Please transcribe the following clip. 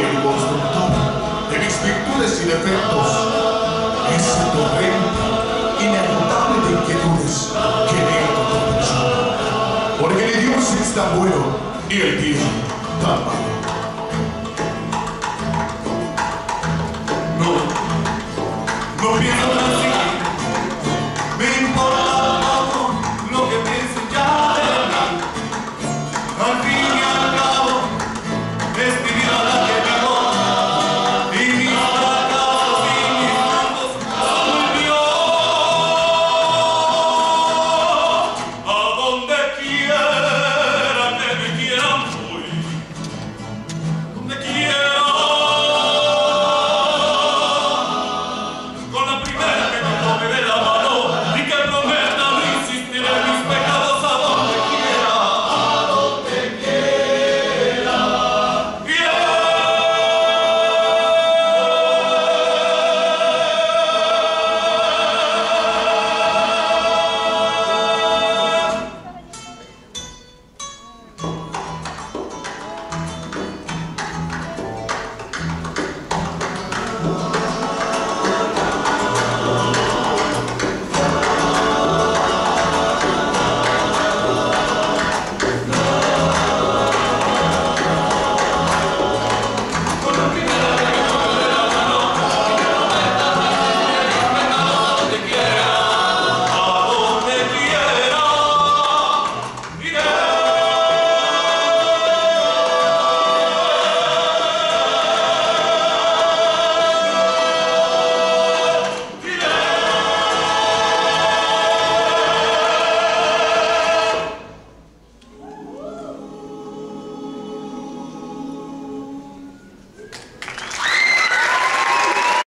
el constructor de mis virtudes y defectos, ese torrente inagotable de inquietudes que dentro tu pecho. Porque mi Dios es tan bueno y el día tan malo. No, no pienso transigir